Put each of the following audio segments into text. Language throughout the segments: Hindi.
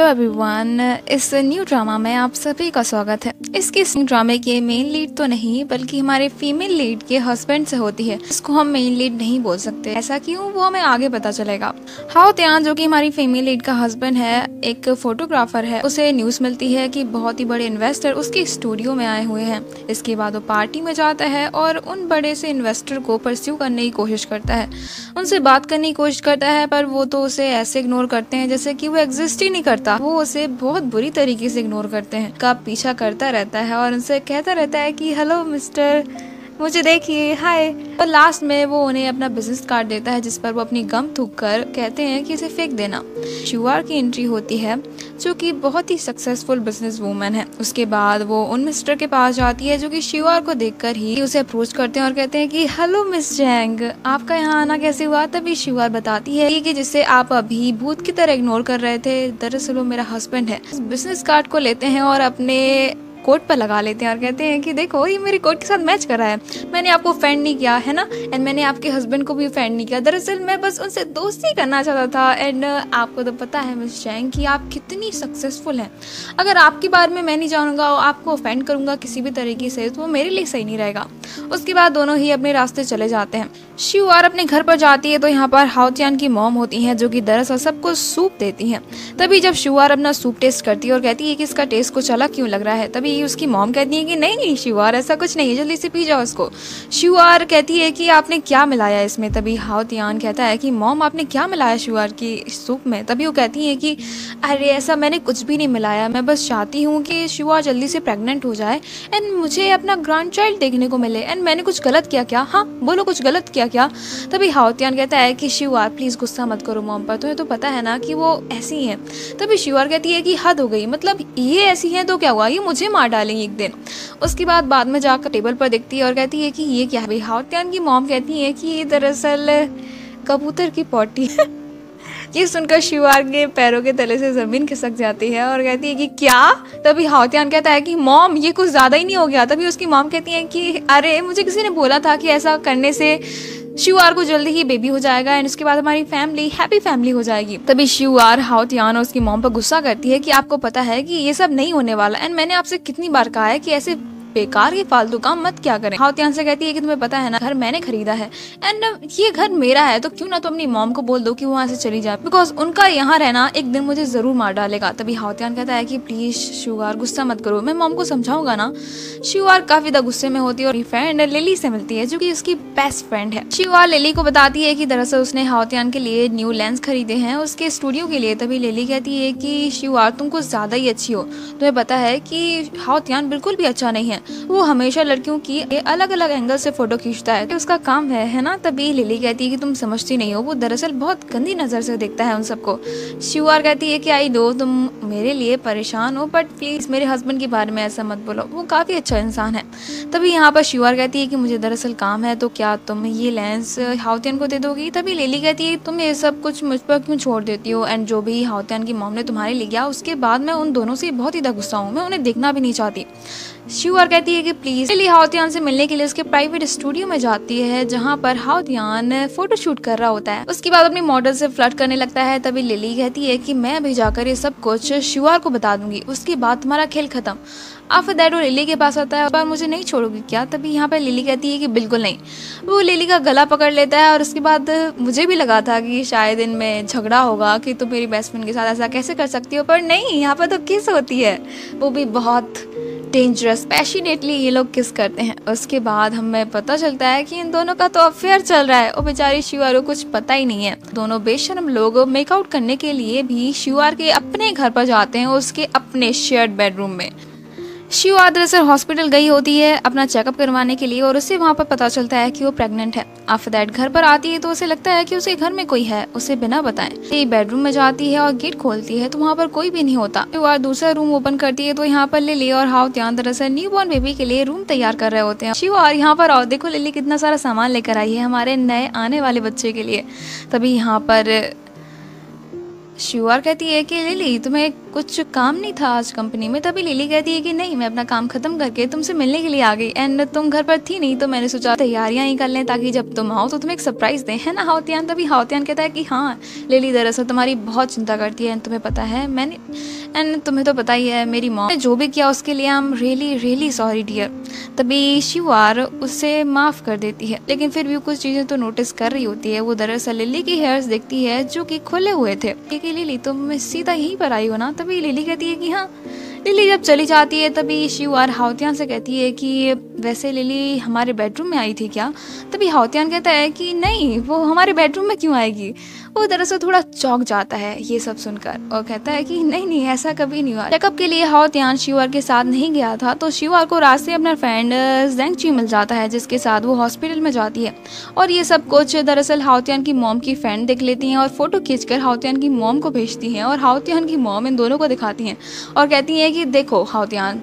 हेलो एवरीवन इस न्यू ड्रामा में आप सभी का स्वागत है। इसके इस ड्रामे के मेन लीड तो नहीं, बल्कि हमारे फीमेल लीड के हस्बैंड से होती है। इसको हम मेन लीड नहीं बोल सकते। ऐसा क्यों? वो हमें आगे पता चलेगा। हाउ त्यान, जो कि हमारी फीमेल लीड का हस्बैंड है, एक फोटोग्राफर है, उसे न्यूज़ मिलती है कि बहुत ही बड़े इन्वेस्टर उसके स्टूडियो में आए हुए हैं। इसके बाद वो पार्टी में जाता है और उन बड़े से इन्वेस्टर को परस्यू करने की कोशिश करता है। उनसे बात करने की कोशिश करता है, पर वो तो उसे ऐसे इग्नोर करते हैं जैसे कि वो एग्जिस्ट ही नहीं करता। होता वो उसे बहुत बुरी तरीके से इग्नोर करते हैं। का पीछा करता रहता है और उनसे कहता रहता है कि हेलो मिस्टर मुझे देखिए, हाय। और लास्ट में वो उन्हें अपना बिज़नेस कार्ड देता है, जिस पर वो अपनी गम थूक कर कहते हैं कि इसे फेंक देना। शिवार की एंट्री होती है, जो कि बहुत ही सक्सेसफुल बिज़नेस वूमन है। उसके बाद वो उन मिस्टर के पास जाती है, जो कि शिवार को देखकर ही उसे अप्रोच करते हैं और कहते हैं कि हेलो मिस जैंग आपका यहाँ आना कैसे हुआ? तभी शिवार बताती है कि जिसे आप अभी भूत की तरह इग्नोर कर रहे थे, दरअसल वो मेरा हस्बैंड है। बिज़नेस कार्ड को लेते हैं और अपने कोट पर लगा लेते हैं और कहते हैं कि देखो, ये मेरी कोट के साथ मैच कर रहा है। मैंने आपको फ्रेंड नहीं किया, है ना? एंड मैंने आपके हस्बैंड को भी फ्रेंड नहीं किया। दरअसल मैं बस उनसे दोस्ती करना चाहता था। एंड आपको तो पता है मिस जैंग कि आप कितनी सक्सेसफुल हैं। अगर आपके बारे में मैं नहीं जानूँगा और आपको ऑफेंड करूँगा किसी भी तरीके से तो वो मेरे लिए सही नहीं रहेगा। उसके बाद दोनों ही अपने रास्ते चले जाते हैं। शिव शिवार अपने घर पर जाती है तो यहाँ पर हाउतियान की मॉम होती हैं, जो कि दरअसल सबको सूप देती हैं। तभी जब शिवार अपना सूप टेस्ट करती है और कहती है कि इसका टेस्ट कुछ अलग क्यों लग रहा है, तभी उसकी मॉम कहती है कि नहीं नहीं, शिवार, ऐसा कुछ नहीं है, जल्दी से पी जाओ उसको। शिवार कहती है कि आपने क्या मिलाया इसमें? तभी हाउतियान कहता है कि मॉम, आपने क्या मिलाया शिवार की सूप में? तभी वो कहती है कि, अरे, ऐसा मैंने कुछ भी नहीं मिलाया। मैं बस चाहती हूँ कि शिवार जल्दी से प्रेगनेंट हो जाए एंड मुझे अपना ग्रैंड चाइल्ड देखने को मिले एंड मैंने कुछ गलत किया क्या? हाँ बोलो कुछ गलत किया क्या? तभी हाउतियान कहता है कि, शिवार प्लीज़ गुस्सा मत करो मोम पर। तुम्हें तो पता है ना कि वो ऐसी हैं। तभी शिवार कहती है कि, हद हो गई। मतलब ये ऐसी हैं तो क्या हुआ? ये मुझे मार डालेंगी एक दिन। उसके बाद बाद में जाकर टेबल पर देखती है और कहती है कि ये क्या है? हाउतियान की मोम कहती है कि ये दरअसल कबूतर की पॉटी है। ये सुनकर शिवार के पैरों के तले से ज़मीन खिसक जाती है और कहती है कि क्या? तभी हाउतियान कहता है कि, मॉम, ये कुछ ज़्यादा ही नहीं हो गया। तभी उसकी मॉम कहती है कि, अरे, मुझे किसी ने बोला था कि ऐसा करने से शिवार को जल्दी ही बेबी हो जाएगा एंड उसके बाद हमारी फैमिली हैप्पी फैमिली हो जाएगी। तभी शिव आर हाउत हाउतियान और उसकी मोम पर गुस्सा करती है कि आपको पता है कि ये सब नहीं होने वाला। एंड मैंने आपसे कितनी बार कहा है कि ऐसे बेकार के फालतू काम मत क्या करें। हाउतियान से कहती है कि तुम्हें पता है ना, घर मैंने खरीदा है। एंड ये घर मेरा है तो क्यों ना तुम अपनी मॉम को बोल दो कि वो वहाँ से चली जाए। बिकॉज़ उनका यहाँ रहना एक दिन मुझे ज़रूर मार डालेगा। तभी हाउतियान कहता है कि प्लीज़ शुगार गुस्सा मत करो। मैं मॉम को समझाऊँगा ना। शिवार काफ़ी ज़्यादा गुस्से में होती है और फ्रेंड लिली से मिलती है, जो की उसकी बेस्ट फ्रेंड है। शिवार लिली को बताती है की दरअसल उसने हाउतियान के लिए न्यू लेंस खरीदे हैं, उसके स्टूडियो के लिए। तभी लिली कहती है की शिवार तुम कुछ ज़्यादा ही अच्छी हो। तुम्हें पता है कि हाउतियान बिल्कुल भी अच्छा नहीं है। वो हमेशा लड़कियों की अलग अलग एंगल से फ़ोटो खींचता है। उसका काम है है ना? तभी लिली कहती है कि तुम समझती नहीं हो। वो दरअसल बहुत गंदी नज़र से देखता है उन सबको। शिवार कहती है कि, आई दो, तुम मेरे लिए परेशान हो बट प्लीज़ मेरे हस्बैंड के बारे में ऐसा मत बोलो। वो काफ़ी अच्छा इंसान है। तभी यहाँ पर शिवार कहती है कि, मुझे दरअसल काम है तो क्या तुम ये लेंस हाउतियन को दे दोगी? तभी लिली कहती है तुम ये सब कुछ मुझ पर क्यों छोड़ देती हो? एंड जो भी हाउतियन की मॉम ने तुम्हारे लिए गया उसके बाद मैं उन दोनों से बहुत ही गुस्सा हूँ। मैं उन्हें देखना भी नहीं चाहती। शिवर कहती है कि प्लीज़ लिली हाउतियान से मिलने के लिए उसके प्राइवेट स्टूडियो में जाती है, जहाँ पर हाउतियान फ़ोटो शूट कर रहा होता है। उसके बाद अपनी मॉडल से फ्लर्ट करने लगता है, तभी लिली कहती है कि मैं अभी जाकर ये सब कुछ शिवार को बता दूँगी। उसके बाद तुम्हारा खेल खत्म। आफ्टर दैट वो लिली के पास आता है और मुझे नहीं छोड़ोगी क्या? तभी यहाँ पर लिली कहती है कि बिल्कुल नहीं। वो लिली का गला पकड़ लेता है और उसके बाद मुझे भी लगा था कि शायद इनमें झगड़ा होगा कि तुम मेरी बेस्ट फ्रेंड के साथ ऐसा कैसे कर सकती हो, पर नहीं, यहाँ पर तो किस होती है। वो भी बहुत डेंजरस पैशनेटली ये लोग किस करते हैं। उसके बाद हमें पता चलता है कि इन दोनों का तो अफेयर चल रहा है। और बेचारी शिवार को कुछ पता ही नहीं है। दोनों बेशरम लोग मेकआउट करने के लिए भी शिवार के अपने घर पर जाते हैं उसके अपने शेयर्ड बेडरूम में। शिव दरअसल हॉस्पिटल गई होती है अपना चेकअप करवाने के लिए और उसे वहाँ पर पता चलता है कि वो प्रेग्नेंट है। आफ्टर दैट घर पर आती है तो उसे लगता है कि उसके घर में कोई है, उसे बिना बताए। ये बेडरूम में जाती है और गेट खोलती है तो वहाँ पर कोई भी नहीं होता। शिव दूसरा रूम ओपन करती है तो यहाँ पर लिली और हाउ त्यान दरअसल न्यू बॉर्न बेबी के लिए रूम तैयार कर रहे होते हैं। शिव और यहाँ पर आओ, देखो लिली कितना सारा सामान लेकर आई है हमारे नए आने वाले बच्चे के लिए। तभी यहाँ पर शिवार कहती है कि लिली तुम्हें कुछ काम नहीं था आज कंपनी में, तभी लिली कहती है कि नहीं, मैं अपना काम खत्म करके तुमसे मिलने के लिए आ गई। एंड तुम घर पर थी नहीं तो मैंने सोचा तैयारियाँ ही कर लें ताकि जब तुम आओ तो तुम्हें एक सरप्राइज़ दें। है ना, हाउतियान? तभी हाउतियान कहता है कि हाँ लिली दरअसल तुम्हारी बहुत चिंता करती है। एंड तुम्हें पता है, मैंने एंड तुम्हें तो पता ही है, मेरी मॉम ने जो भी किया उसके लिए I am really really sorry dear तभी शिवार उससे माफ़ कर देती है। लेकिन फिर भी कुछ चीज़ें तो नोटिस कर रही होती है। वो दरअसल लिली की हेयर्स देखती है जो कि खुले हुए थे। कि लिली तुम सीधा यहीं पर आई हो ना? तभी लिली कहती है कि हाँ लिली जब चली जाती है तभी शिव और हाउतियान से कहती है कि वैसे लिली हमारे बेडरूम में आई थी क्या? तभी हाउतियान कहता है कि नहीं, वो हमारे बेडरूम में क्यों आएगी? वो दरअसल थोड़ा चौंक जाता है ये सब सुनकर और कहता है कि नहीं नहीं, ऐसा कभी नहीं हुआ। चेकअप के लिए हाउतियान शिवर के साथ नहीं गया था तो शिवर को रास्ते अपना फ्रेंड जेंगची मिल जाता है, जिसके साथ वो हॉस्पिटल में जाती है। और ये सब कुछ दरअसल हाउतियान की मोम की फ्रेंड देख लेती हैं और फ़ोटो खींचकर हाउतियान की मोम को भेजती हैं और हाउतियान की मोम इन दोनों को दिखाती हैं और कहती हैं कि देखो हाउतियान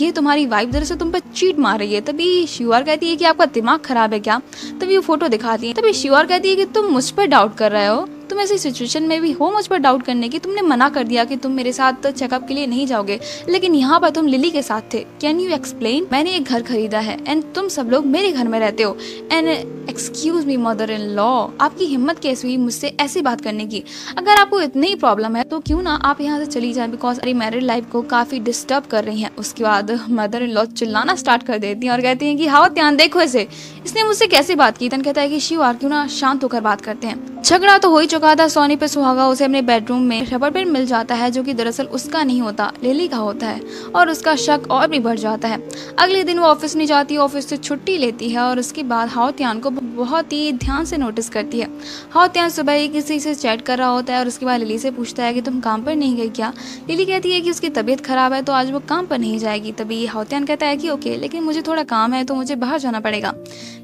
ये तुम्हारी वाइफ दरअसल तुम पर चीट मार रही है। तभी शिवार कहती है कि आपका दिमाग खराब है क्या? तभी वो फ़ोटो दिखाती है। तभी शिवार कहती है कि तुम मुझ पर डाउट कर रहे हो। तुम ऐसी सिचुएशन में भी हो मुझ पर डाउट करने की। तुमने मना कर दिया कि तुम मेरे साथ चेकअप के लिए नहीं जाओगे। लेकिन यहाँ पर तुम लिली के साथ थे। कैन यू एक्सप्लेन मैंने एक घर खरीदा है एंड तुम सब लोग मेरे घर में रहते हो। And excuse me mother in law आपकी हिम्मत कैसे हुई मुझसे ऐसी बात करने की? अगर आपको इतनी ही प्रॉब्लम है तो क्यों ना आप यहाँ से चली जाए? बिकॉज़ मेरी मैरिड लाइफ को काफ़ी डिस्टर्ब कर रही है। उसके बाद मदर इन लॉ चिल्लाना स्टार्ट कर देती है और कहती है कि हाँ ध्यान देखो इसे। इसने मुझसे कैसे बात की? तन कहता है कि, शिव आर क्यों ना शांत होकर बात करते हैं? झगड़ा तो हो ही चुका था सोनी पे सुहागा उसे अपने बेडरूम में रबर बैंड मिल जाता है, जो कि दरअसल उसका नहीं होता लिली का होता है, और उसका शक और भी बढ़ जाता है। अगले दिन वो ऑफ़िस नहीं जाती ऑफ़िस से छुट्टी लेती है, और उसके बाद हाउत्यान को बहुत ही ध्यान से नोटिस करती है। हाउत्यान सुबह ही किसी से चैट कर रहा होता है, और उसके बाद लिली से पूछता है कि तुम काम पर नहीं गई क्या? लिली कहती है कि उसकी तबीयत खराब है तो आज वो काम पर नहीं जाएगी। तभी हाउत्यान कहता है कि ओके लेकिन मुझे थोड़ा काम है तो मुझे बाहर जाना पड़ेगा।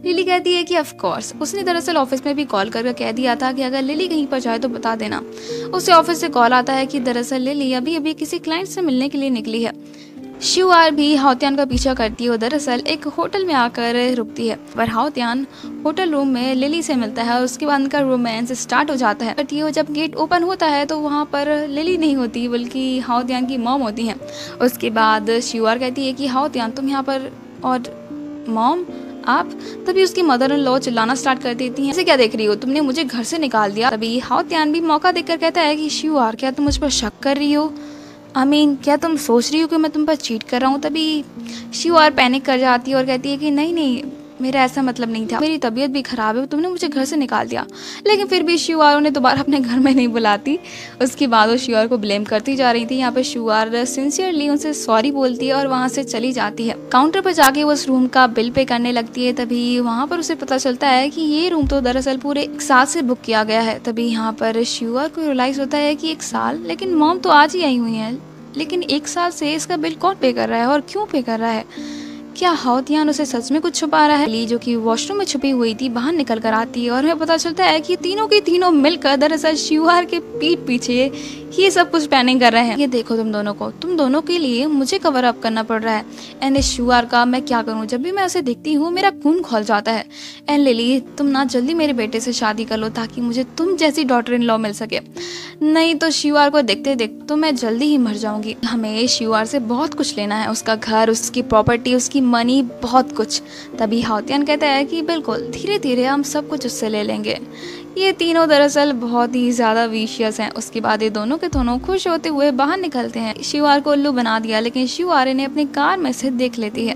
लिली कहती है कि ऑफकोर्स उसने दरअसल ऑफ़िस में भी कॉल करके कह दिया था कि अगर लिली कहीं पर जाए तो बता देना। उसे ऑफ़िस से कॉल आता है कि दरअसल लिली अभी अभी किसी क्लाइंट से मिलने के लिए निकली है। शिवार भी हाउत्यान का पीछा करती है दरअसल एक होटल में आकर रुकती है। पर हाउत्यान होटल रूम में लिली से मिलता है और उसके बाद उनका रोमांस स्टार्ट हो जाता है। बट ये जब गेट ओपन होता है तो वहाँ पर लिली नहीं होती, बल्कि हाउत्यान की मॉम होती हैं। उसके बाद शिवार कहती है कि हाउत्यान तुम यहाँ पर और मॉम आप तभी उसकी मदर इन लॉ चिल्लाना स्टार्ट कर देती हैं। क्या देख रही हो? तुमने मुझे घर से निकाल दिया। तभी हाउ त्यान भी मौका देकर कहता है कि, शिव आर क्या तुम मुझ पर शक कर रही हो? आई मीन क्या तुम सोच रही हो कि मैं तुम पर चीट कर रहा हूँ? तभी शिव आर पैनिक कर जाती है और कहती है कि, नहीं नहीं मेरा ऐसा मतलब नहीं था। मेरी तबीयत भी खराब है तुमने मुझे घर से निकाल दिया। लेकिन फिर भी शिवार उन्हें दोबारा अपने घर में नहीं बुलाती। उसके बाद वो शिवार को ब्लेम करती जा रही थी। यहाँ पर शिवार सिंसियरली उनसे सॉरी बोलती है और वहाँ से चली जाती है। काउंटर पर जाके वो उस रूम का बिल पे करने लगती है। तभी वहाँ पर उसे पता चलता है कि ये रूम तो दरअसल पूरे एक साल से बुक किया गया है। तभी यहाँ पर शिवार को रियलाइज़ होता है कि एक साल, लेकिन मॉम तो आज ही आई हुई है। लेकिन एक साल से इसका बिल कौन पे कर रहा है और क्यों पे कर रहा है? क्या हाउतियान उसे सच में कुछ छुपा रहा है? ली जो कि वॉशरूम में छुपी हुई थी, बाहर निकल कर आती है और हमें पता चलता है कि तीनों के तीनों मिलकर दरअसल शिवहार के पीठ पीछे ये सब कुछ प्लानिंग कर रहे हैं। ये देखो तुम दोनों को। तुम दोनों के लिए मुझे कवर अप करना पड़ रहा है। एंड इस शुआर का मैं क्या करूँ? जब भी मैं उसे देखती हूँ, मेरा खून खोल जाता है। एंड लिली तुम ना जल्दी मेरे बेटे से शादी कर लो ताकि मुझे तुम जैसी डॉटर इन लॉ मिल सके। नहीं तो शिवार को देखते देखते तो मैं जल्दी ही मर जाऊँगी। हमें शिवार से बहुत कुछ लेना है। उसका घर, उसकी प्रॉपर्टी उसकी मनी बहुत कुछ। तभी हाउतियान कहता है कि बिल्कुल धीरे धीरे हम सब कुछ उससे ले लेंगे। ये तीनों दरअसल बहुत ही ज़्यादा विशियस हैं। उसके बाद ये दोनों के दोनों खुश होते हुए बाहर निकलते हैं। शिवार को उल्लू बना दिया, लेकिन शिवार ने अपनी कार में से देख लेती है।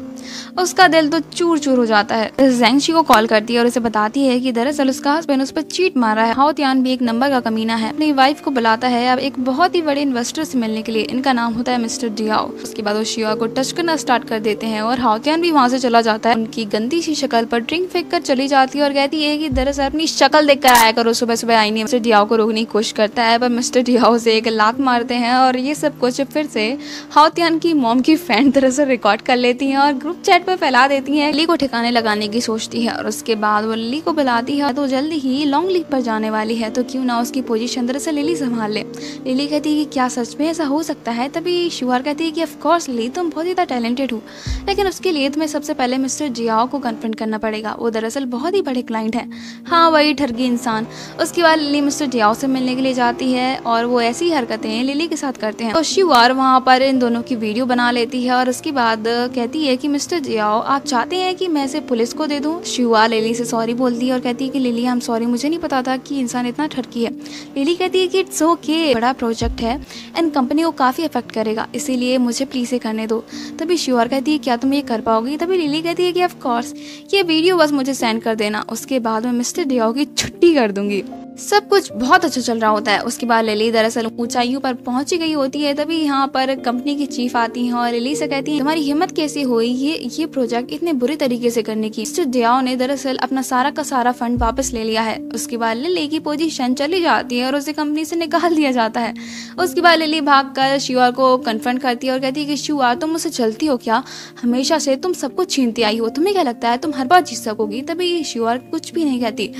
उसका दिल तो चूर चूर हो जाता है। जेंगशी को कॉल करती है और उसे बताती है कि दरअसल उसका हस्बैंड उस पर चीट मारा है। हाउतियान भी एक नंबर का कमीना है। अपनी वाइफ को बुलाता है अब एक बहुत ही बड़े इन्वेस्टर से मिलने के लिए। इनका नाम होता है मिस्टर डियाओ। उसके बाद वो शिवा को टच करना स्टार्ट कर देते हैं और हाउतियान भी वहाँ से चला जाता है। उनकी गंदी सी शक्ल पर ड्रिंक फेंक कर चली जाती है और कहती है की दरअसल अपनी शक्ल देख कर आया करो, सुबह सुबह आई नहीं, मिस्टर डियाओ को रोकने की कोशिश करता है, पर मिस्टर डियाओ से एक लात मारते हैं और ये सब कुछ फिर से हाउतियान की मोम की फ्रेंड दरअसल रिकॉर्ड कर लेती हैं और ग्रुप चैट पर फैला देती हैं। लिली को ठिकाने लगाने की सोचती है और उसके बाद वो लिली को बुलाती है तो जल्दी ही लॉन्ग लीव पर जाने वाली है तो क्यों ना उसकी पोजीशन दरअसल लिली संभाल ले। लिली कहती है कि क्या सच में ऐसा हो सकता है? तभी शुहार कहती है कि ऑफकोर्स लिली तुम बहुत ज़्यादा टैलेंटेड हो, लेकिन उसके लिए तुम्हें सबसे पहले मिस्टर जियाओ को कन्फ्रंट करना पड़ेगा। वो दरअसल बहुत ही बड़े क्लाइंट है। हाँ वही ठरगी इंसान परेशान उसके बाद लिली मिस्टर डियाओ से मिलने के लिए जाती है और वो ऐसी हरकतें लिली के साथ करते हैं। तो शिवार वहाँ पर इन दोनों की वीडियो बना लेती है और उसके बाद कहती है कि, मिस्टर डियाओ आप चाहते हैं कि मैं इसे पुलिस को दे दूँ? शिवार लिली से सॉरी बोलती है और कहती है कि, लिली हम सॉरी मुझे नहीं पता था कि इंसान इतना ठटकी है। लिली कहती है कि इट्स ओके बड़ा प्रोजेक्ट है एंड कंपनी को काफ़ी अफेक्ट करेगा, इसीलिए मुझे प्लीज़ ये करने दो। तभी शिवार कहती है, क्या तुम ये कर पाओगी? तभी लिली कहती है कि ऑफ़ कोर्स ये वीडियो बस मुझे सेंड कर देना। उसके बाद में मिस्टर डियाओ की छुट्टी दूँगी। सब कुछ बहुत अच्छा चल रहा होता है। उसके बाद लिली दरअसल ऊंचाइयों पर पहुँची गई होती है, तभी यहाँ पर कंपनी की चीफ आती है और लिली से कहती है, तुम्हारी हिम्मत कैसे हुई? ये ये प्रोजेक्ट इतने बुरे तरीके से करने की। मिस्टर डियाओ ने दरअसल अपना सारा का सारा फंड वापस ले लिया है। उसके बाद लिली की पोजीशन चली जाती है और उसे कंपनी से निकाल दिया जाता है। उसके बाद लिली भाग कर शिवार को कन्फ्रंट करती है और कहती है कि शिवार तुम मुझसे चलती हो क्या? हमेशा से तुम सब कुछ छीनती आई हो। तुम्हें क्या लगता है, तुम हर बार जीत सकोगी? तभी शिवार कुछ भी नहीं कहती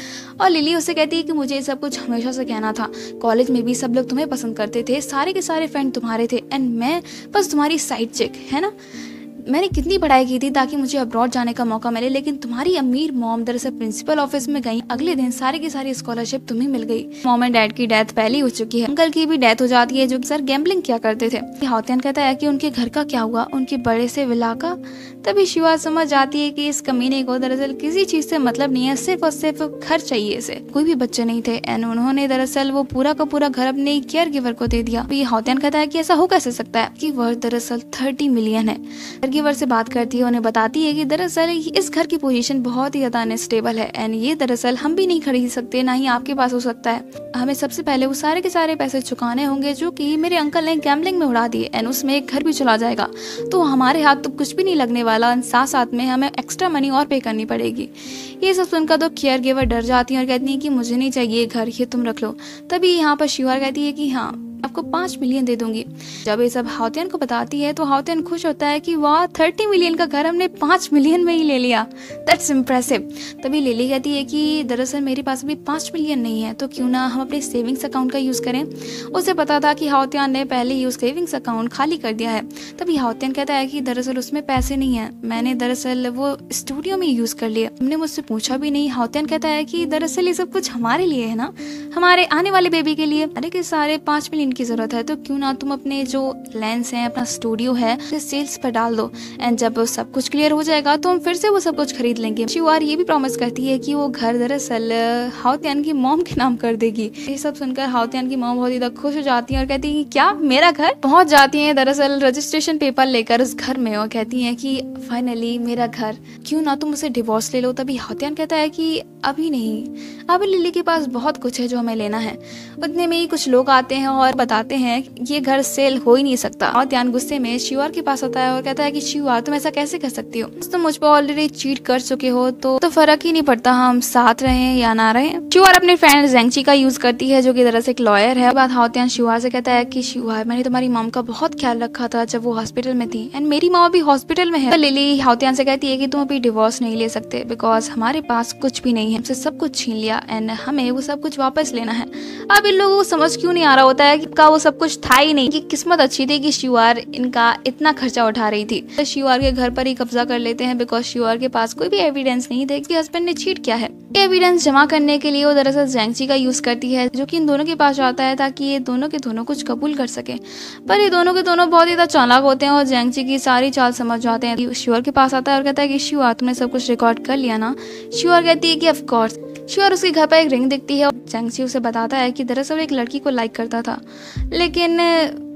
और लिली उसे कहती है कि, मुझे सब कुछ हमेशा से कहना था। कॉलेज में भी सब लोग तुम्हें पसंद करते थे, सारे के सारे फ्रेंड तुम्हारे थे एंड मैं बस तुम्हारी साइड चेक है ना? मैंने कितनी पढ़ाई की थी ताकि मुझे अब्रॉड जाने का मौका मिले, लेकिन तुम्हारी अमीर मॉम दरअसल प्रिंसिपल ऑफ़िस में गई। अगले दिन सारी की सारी स्कॉलरशिप तुम्हें मिल गई। मॉम एंड डैड की डेथ पहले हो चुकी है। अंकल की भी डेथ हो जाती है, जो सर गैम्बलिंग क्या करते थे। हाउतियान कहता है कि उनके घर का क्या हुआ? उनके बड़े से विला का तभी शिवा समझ जाती है की इस कमीने को दरअसल किसी चीज़ से मतलब नहीं है, सिर्फ़ और सिर्फ़ घर चाहिए इसे। कोई भी बच्चे नहीं थे एंड उन्होंने दरअसल वो पूरा का पूरा घर अपने केयर गिवर को दे दिया। हाउतियान कहता है की ऐसा हो कैसे सकता है? की वर्थ दरअसल थर्टी मिलियन है। केयर से बात करती है, उन्हें बताती है कि दरअसल इस घर की पोजीशन बहुत ही ज़्यादा अनस्टेबल है एंड ये दरअसल हम भी नहीं खरीद सकते, ना ही आपके पास हो सकता है। हमें सबसे पहले वो सारे के सारे पैसे चुकाने होंगे जो कि मेरे अंकल ने गैमलिंग में उड़ा दिए एंड उसमें एक घर भी चला जाएगा। तो हमारे हाथ तो कुछ भी नहीं लगने वाला साथ साथ में हमें एक्स्ट्रा मनी और पे करनी पड़ेगी। ये सब सुनकर तो केयर गिवर डर जाती है और कहती है कि मुझे नहीं चाहिए घर, ये तुम रख लो। तभी यहाँ पर शिवर कहती है कि हाँ आपको पाँच मिलियन दे दूँगी। जब ये सब हाउतियन को बताती है तो हाउतियन खुश होता है कि वाह थर्टी मिलियन का घर हमने पाँच मिलियन में ही ले लिया। दैट्स इम्प्रेसिव तभी लिली कहती है कि दरअसल मेरे पास अभी पाँच मिलियन नहीं है तो क्यों ना हम अपने सेविंग्स अकाउंट का यूज़ करें? उसे पता था कि हाउतियान ने पहले ही सेविंग्स अकाउंट खाली कर दिया है। तभी हाउतियान कहता है कि दरअसल उसमें पैसे नहीं है। मैंने दरअसल वो स्टूडियो में यूज़ कर लिया हमने मुझसे पूछा भी नहीं। हाउतियान कहता है कि दरअसल ये सब कुछ हमारे लिए है ना? हमारे आने वाले बेबी के लिए। अरे, के सारे पाँच मिलियन की ज़रूरत है तो क्यों ना तुम अपने जो लेंस है, अपना स्टूडियो है सेल्स पर डाल दो। एंड जब सब कुछ क्लियर हो जाएगा तो हम फिर से वो सब कुछ खरीद लेंगे। शिवार ये भी प्रॉमिस करती है कि वो घर दरअसल हाउतियान की मॉम के नाम कर देगी। ये सब सुनकर हाउतियान की मॉम बहुत ज़्यादा खुश हो जाती है और कहती है क्या, मेरा घर? पहुँच जाती है दरअसल रजिस्ट्रेशन पेपर लेकर उस घर में और कहती है कि फाइनली मेरा घर। क्यों ना तुम उसे डिवोर्स ले लो? तभी हाउतियान कहता है कि, अभी नहीं। अभी लिली के पास बहुत कुछ है जो हमें लेना है। उतने में ही कुछ लोग आते हैं और बताते हैं ये घर सेल हो ही नहीं सकता। और ध्यान गुस्से में शिवार के पास आता है और कहता है कि शिवार तुम ऐसा कैसे कर सकती हो? तुम तो मुझ पर ऑलरेडी चीट कर चुके हो तो, तो फ़र्क ही नहीं पड़ता हम साथ रहे या ना रहे। शिवार अपने फ्रेंड जेंगची का यूज़ करती है जो की से एक लॉयर है। बात हाउत्यान शिवार से कहता है की शिवार मैंने तुम्हारी मॉम का बहुत ख्याल रखा था जब वो हॉस्पिटल में थी। एंड मेरी मॉम अभी हॉस्पिटल में है। तो लिली हाउत्यान से कहती है की तुम अभी डिवोर्स नहीं ले सकते बिकॉज़ हमारे पास कुछ भी नहीं है। हमसे सब कुछ छीन लिया एंड हमें वो सब कुछ वापस लेना है। अब इन लोगों को समझ क्यों नहीं आ रहा होता है कि का वो सब कुछ था ही नहीं कि किस्मत अच्छी थी कि शिवार इनका इतना खर्चा उठा रही थी। तो शिवार के घर पर ही कब्जा कर लेते हैं बिकॉज़ शिवार के पास कोई भी एविडेंस नहीं थे कि हस्बैंड ने चीट किया है। एविडेंस जमा करने के लिए वो दरअसल जैंगची का यूज़ करती है, जो कि इन दोनों के पास आता है ताकि ये दोनों के दोनों कुछ कबूल कर सके। पर ये दोनों के दोनों बहुत ही चालाक होते हैं और जैंगची की सारी चाल समझ जाते हैं। शिवर के पास आता है और कहता है कि शिवा तुमने सब कुछ रिकॉर्ड कर लिया ना? शिवर कहती है कि ऑफकोर्स श्योर उसके घर पर एक रिंग दिखती है और उसे बताता है कि दरअसल एक लड़की को लाइक करता था। लेकिन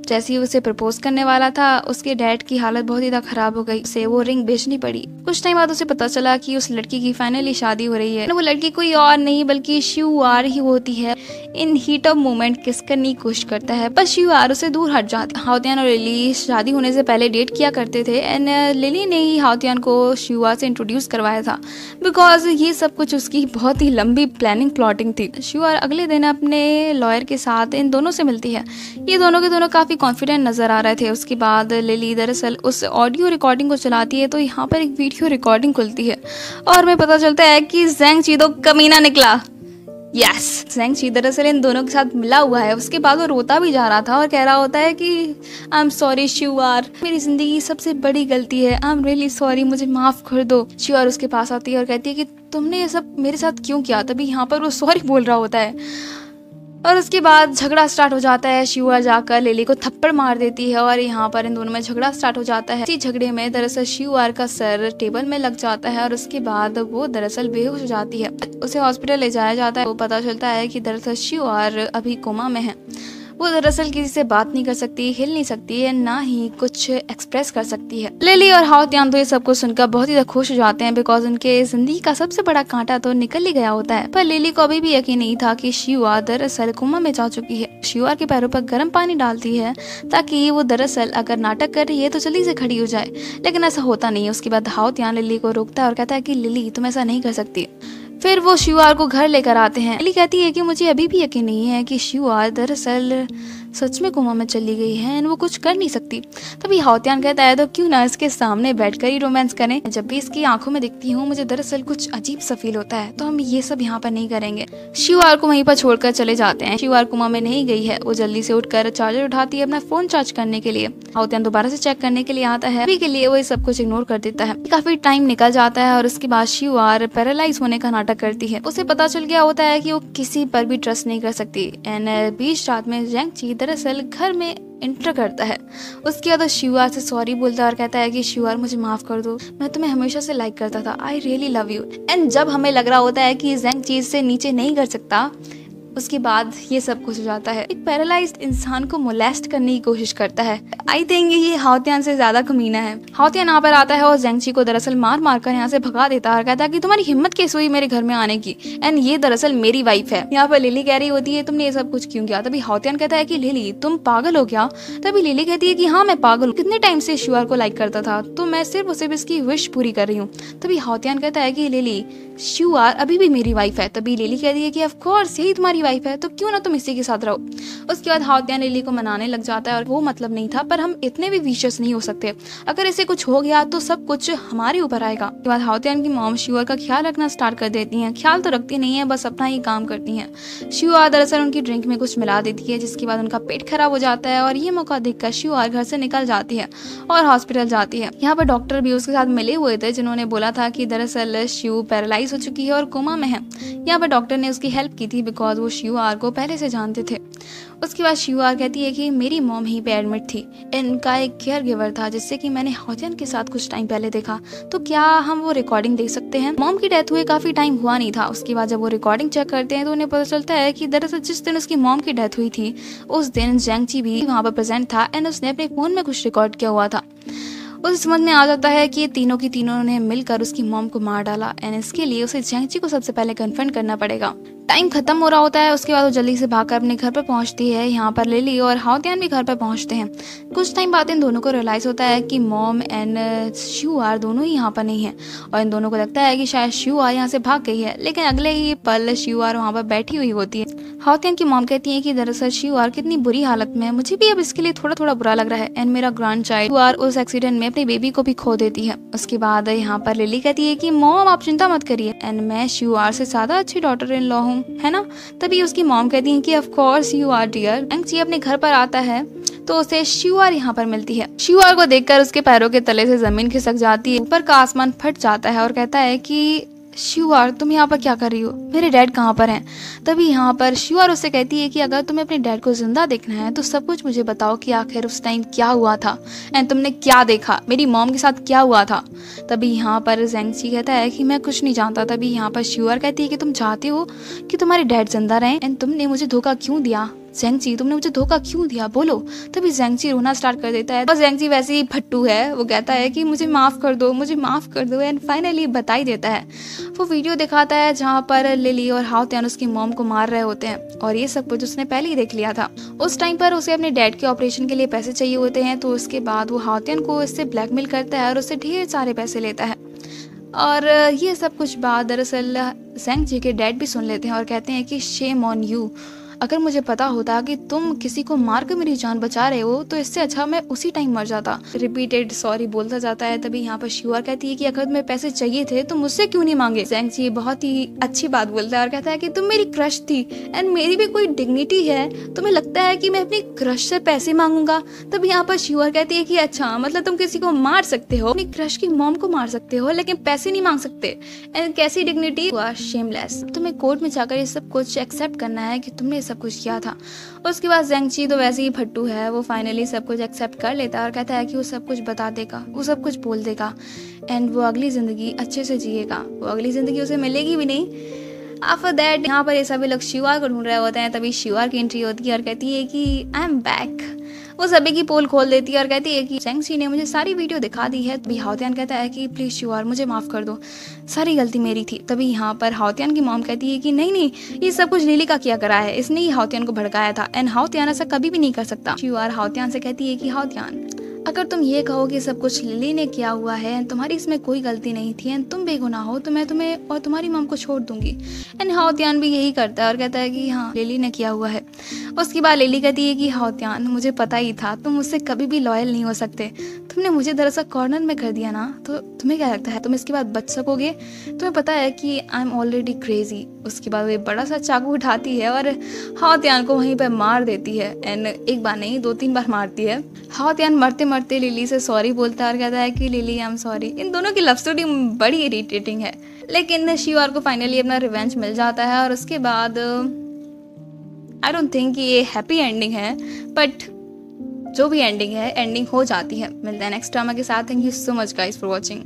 जैसे ही उसे प्रपोज करने वाला था, उसके डैड की हालत बहुत ही ज़्यादा खराब हो गई। उसे वो रिंग बेचनी पड़ी। कुछ टाइम बाद उसे पता चला कि उस लड़की की फाइनली शादी हो रही है। वो लड़की कोई और नहीं, बल्कि शिव आर ही होती है। इन हीट ऑफ़ मोमेंट किस करने की कोशिश करता है? पर शिव आर उसे दूर हट जाती हाउतियान और लिली शादी होने से पहले डेट किया करते थे एंड लिली ने ही हाउतियान को शिवा से इंट्रोड्यूस करवाया था। बिकॉज़ ये सब कुछ उसकी बहुत ही लंबी प्लानिंग प्लॉटिंग थी। शिवार अगले दिन अपने लॉयर के साथ इन दोनों से मिलती है। ये दोनों के दोनों काफ़ी काफ़ी कॉन्फिडेंट नज़र आ रहे थे। उसके बाद लिली दरअसल उस ऑडियो रिकॉर्डिंग को चलाती है तो यहाँ पर एक वीडियो रिकॉर्डिंग खुलती है। और हमें पता चलता है कि जैंग चीदो कमीना निकला। यस जेंग ची दरअसल इन दोनों के साथ मिला हुआ है। उसके बाद वो रोता भी जा रहा था और कह रहा होता है कि आई एम सॉरी शिवार मेरी ज़िंदगी सबसे बड़ी गलती है। आई एम रियली सॉरी मुझे माफ़ कर दो। शिवार उसके पास आती है और कहती है कि, तुमने ये सब मेरे साथ क्यों किया? तभी यहाँ पर वो सॉरी बोल रहा होता है। और उसके बाद झगड़ा स्टार्ट हो जाता है। शिवा जाकर लेली को थप्पड़ मार देती है और यहाँ पर इन दोनों में झगड़ा स्टार्ट हो जाता है। इसी झगड़े में दरअसल शिवार का सर टेबल में लग जाता है और उसके बाद वो दरअसल बेहोश हो जाती है। उसे हॉस्पिटल ले जाया जाता है। वो पता चलता है की दरअसल शिवार अभी कोमा में है। वो दरअसल किसी से बात नहीं कर सकती, हिल नहीं सकती है, ना ही कुछ एक्सप्रेस कर सकती है। लिली और हाउ त्यान तो ये सब कुछ सुनकर बहुत ही खुश हो जाते हैं बिकॉज़ उनके ज़िंदगी का सबसे बड़ा कांटा तो निकल ही गया होता है। पर लिली को अभी भी यकीन नहीं था कि शिवा दरअसल कुमा में जा चुकी है। शिवा के पैरों पर गर्म पानी डालती है ताकि वो दरअसल अगर नाटक कर रही है तो जल्दी से खड़ी हो जाए। लेकिन ऐसा होता नहीं है। उसके बाद हाउ त्यान लिली को रोकता है और कहता है कि, लिली, तुम ऐसा नहीं कर सकती। फिर वो शिवार को घर लेकर आते हैं। अली कहती है कि मुझे अभी भी यकीन नहीं है कि शिवार दरअसल सच में कोमा में चली गई है एंड वो कुछ कर नहीं सकती। तभी हाउतियान कहता है तो क्यों ना इसके सामने बैठकर ही रोमांस करें? जब भी इसकी आँखों में दिखती हूँ, मुझे दरअसल कुछ अजीब सा फील होता है तो हम ये सब यहाँ पर नहीं करेंगे। शिवार को वहीं पर छोड़कर चले जाते हैं। शिवार कोमा में नहीं गई है। वो जल्दी से उठकर चार्जर उठाती है अपना फ़ोन चार्ज करने के लिए। हाउतियान दोबारा से चेक करने के लिए आता है। अभी के लिए वो सब कुछ इग्नोर कर देता है। काफ़ी टाइम निकल जाता है और उसके बाद शिवार पैरालाइज होने का नाटक करती है। उसे पता चल गया होता है की वो किसी पर भी ट्रस्ट नहीं कर सकती। एंड बीच रात में जैंग ची दरअसल घर में इंटर करता है। उसके बाद शिवार से सॉरी बोलता है और कहता है कि शिवार मुझे माफ़ कर दो। मैं तुम्हें हमेशा से लाइक करता था। I really love you and जब हमें लग रहा होता है कि जैंग चीज़ से नीचे नहीं कर सकता उसके बाद ये सब कुछ हो जाता है। एक पैरालाइज इंसान को मोलेस्ट करने की कोशिश करता है। आई थिंक ये हाउतियान से ज़्यादा कमीना है। हाउतियान यहाँ पर आता है और जेंगची को दरअसल मार मार कर यहाँ से भगा देता है और कहता है कि तुम्हारी हिम्मत कैसे हुई मेरे घर में आने की? एंड ये दरअसल मेरी वाइफ है। यहाँ पर लिली कह रही होती है, तुमने ये सब कुछ क्यों किया? तभी हाउतियान कहता है की लिली तुम पागल हो क्या? तभी लिली कहती है की हाँ मैं पागल हूँ। कितने टाइम से शिवार को लाइक करता था तो मैं सिर्फ़ उसे इसकी विश पूरी कर रही हूँ। तभी हाउतियान कहता है की लिली शिवार अभी भी मेरी वाइफ है, तभी लिली कहती है कि ऑफकोर्स यही तुम्हारी वाइफ है तो क्यों ना तुम इसी के साथ रहो? उसके बाद हाउतियान लिली को मनाने लग जाता है और वो मतलब नहीं था, पर हम इतने भी विशेष नहीं हो सकते। अगर इसे कुछ हो गया तो सब कुछ हमारे ऊपर आएगा। उसके बाद हाउतियान की मॉम शिवर का ख्याल रखना स्टार्ट कर देती हैं। ख्याल तो रखती नहीं है, बस अपना ही काम करती हैं। शिवर दरअसल उनकी ड्रिंक में कुछ मिला देती है, जिसके बाद उनका पेट खराब हो जाता है और ये मौका देखकर शिवर घर से निकल जाती है और हॉस्पिटल जाती है। यहाँ पर डॉक्टर भी उसके साथ मिले हुए थे, जिन्होंने बोला था कि दरअसल शिव पैरालाइज हो चुकी है और कोमा में है। यहाँ पर डॉक्टर ने उसकी हेल्प की थी बिकॉज़ वो शिव आर को पहले से जानते थे। उसके बाद शिवा कहती है कि मेरी मॉम ही पे एडमिट थी। इनका एक केयर गिवर था जिससे कि मैंने हौजन के साथ कुछ टाइम पहले देखा। तो क्या हम वो रिकॉर्डिंग देख सकते हैं? मॉम की डेथ हुए काफ़ी टाइम हुआ नहीं था। उसके बाद जब वो रिकॉर्डिंग चेक करते हैं तो उन्हें पता चलता है कि दरअसल जिस दिन उसकी मॉम की डेथ हुई थी, उस दिन जेंगची भी वहाँ पर प्रेजेंट था एंड उसने अपने फ़ोन में कुछ रिकॉर्ड किया हुआ था। उस समझ में आ जाता है कि तीनों की तीनों ने मिलकर उसकी मॉम को मार डाला। एंड इसके लिए उसे जैंगची को सबसे पहले कन्फर्म करना पड़ेगा। टाइम खत्म हो रहा होता है, उसके बाद वो जल्दी से भागकर अपने घर पर पहुँचती है, यहाँ पर लिली और हाउतियान भी घर पर पहुँचते हैं। कुछ टाइम बाद इन दोनों को रियलाइज़ होता है कि मॉम एंड शू आर दोनों ही यहाँ पर नहीं है। और इन दोनों को लगता है कि शायद शू आर यहाँ से भाग गई है, लेकिन अगले ही पल शू आर वहाँ पर बैठी हुई होती है। हाउतियान की मॉम कहती है कि दरअसल शू आर कितनी बुरी हालत में है। मुझे भी अब इसके लिए थोड़ा थोड़ा बुरा लग रहा है एंड मेरा ग्रांड चाइल्ड आर उस एक्सीडेंट में अपनी बेबी को भी खो देती है। उसके बाद यहाँ पर लिली कहती है कि मॉम आप चिंता मत करिए एंड मैं शू आर से ज़्यादा अच्छी डॉटर इन लॉ हूँ। है ना? तभी उसकी मॉम कहती है कि of course you are dear and जी अपने घर पर आता है तो उसे शिवार यहाँ पर मिलती है। शिवार को देखकर उसके पैरों के तले से ज़मीन खिसक जाती है। ऊपर का आसमान फट जाता है और कहता है कि शिवार तुम यहाँ पर क्या कर रही हो? मेरे डैड कहाँ पर हैं? तभी यहाँ पर शिवार उससे कहती है कि अगर तुम्हें अपने डैड को ज़िंदा देखना है तो सब कुछ मुझे बताओ कि आखिर उस टाइम क्या हुआ था। एंड तुमने क्या देखा? मेरी मॉम के साथ क्या हुआ था? तभी यहाँ पर जेंगची कहता है कि मैं कुछ नहीं जानता। तभी यहाँ पर शिवार कहती है कि तुम चाहते हो कि तुम्हारे डैड ज़िंदा रहे। एंड तुमने मुझे धोखा क्यों दिया? जेंगची तुमने मुझे धोखा क्यों दिया? बोलो। तभी जेंगची रोना स्टार्ट कर देता है। और जेंगची वैसे ही फट्टू है। वो कहता है कि मुझे माफ़ कर दो, मुझे माफ़ कर दो। एंड फाइनली बता ही देता है। वो वीडियो दिखाता है जहाँ पर लिली और हाउत्यान उसकी मॉम को मार रहे होते हैं। और ये सब कुछ उसने पहले ही देख लिया था। उस टाइम पर उसे अपने डैड के ऑपरेशन के लिए पैसे चाहिए होते हैं। तो उसके बाद वो हाउत्यान को इससे ब्लैकमेल करता है और उससे ढेर सारे पैसे लेता है। और ये सब कुछ बात दरअसल सेंग जी के डैड भी सुन लेते हैं और कहते हैं कि शेम ऑन यू अगर मुझे पता होता कि तुम किसी को मार कर मेरी जान बचा रहे हो तो इससे अच्छा मैं उसी टाइम मर जाता। रिपीटेड सॉरी बोलता जाता है, तभी यहाँ पर शिवर कहती है कि अगर तुम्हें पैसे चाहिए थे तो मुझसे क्यों नहीं मांगे? जैंग जी बहुत ही अच्छी बात बोलता है और कहता है कि तुम मेरी क्रश थी एंड मेरी भी कोई डिग्निटी है तुम्हें लगता है कि मैं अपनी क्रश से पैसे मांगूँगा। तब यहाँ पर शिवर कहती है कि अच्छा मतलब तुम किसी को मार सकते हो, अपनी क्रश की मॉम को मार सकते हो, लेकिन पैसे नहीं मांग सकते। एंड कैसी डिग्निटी शेमलेस तुम्हें कोर्ट में जाकर ये सब कुछ एक्सेप्ट करना है कि तुमने सब कुछ किया था। उसके बाद जेंगची तो वैसे ही फट्टू है, वो फाइनली सब कुछ एक्सेप्ट कर लेता है और कहता है कि वो सब कुछ बता देगा, वो सब कुछ बोल देगा। एंड वो अगली ज़िंदगी अच्छे से जिएगा। वो अगली ज़िंदगी उसे मिलेगी भी नहीं। आफ्टर दैट यहाँ पर ये सभी लोग शिवार को ढूंढ रहे होते हैं, तभी शिवार की एंट्री होती है और कहती है कि आई एम बैक वो सभी की पोल खोल देती है और कहती है कि सेंगसी ने मुझे सारी वीडियो दिखा दी है। तभी हाउतियान कहता है कि प्लीज़ शिवार मुझे माफ़ कर दो। सारी गलती मेरी थी। तभी यहाँ पर हाउतियान की मॉम कहती है कि नहीं नहीं, ये सब कुछ लिली का किया करा है। इसने ही हाउतियान को भड़काया था। एंड हाउतियान ऐसा कभी भी नहीं कर सकता। शिवार हाउतियान से कहती है कि हाउतियान अगर तुम ये कहो कि सब कुछ लिली ने किया हुआ है एंड तुम्हारी इसमें कोई गलती नहीं थी, एंड तुम बेगुनाह हो तो मैं तुम्हें और तुम्हारी मम को छोड़ दूँगी। एंड हाउत्यान भी यही करता है और कहता है कि हाँ लिली ने किया हुआ है। उसके बाद लिली कहती है कि हाउत्यान मुझे पता ही था, तुम मुझसे कभी भी लॉयल नहीं हो सकते। तुमने मुझे दरअसल कॉर्नर में कर दिया ना तो तुम्हें क्या लगता है? तुम इसके बाद बच सकोगे? तुम्हें पता है कि आई एम ऑलरेडी क्रेजी उसके बाद वो एक बड़ा सा चाकू उठाती है और हाउत्यान को वहीं पर मार देती है। एंड एक बार नहीं, दो तीन बार मारती है। हाउत्यान मरते मरते लिली से सॉरी बोलता है और कहता है कि लिली आई एम सॉरी इन दोनों की लव स्टोरी बड़ी इरीटेटिंग है। लेकिन शिवार को फाइनली अपना रिवेंज मिल जाता है और उसके बाद आई डोंट थिंक ये हैप्पी एंडिंग है बट जो भी एंडिंग है एंडिंग हो जाती है। मिलते हैं नेक्स्ट ड्रामा के साथ thank you so much guys for watching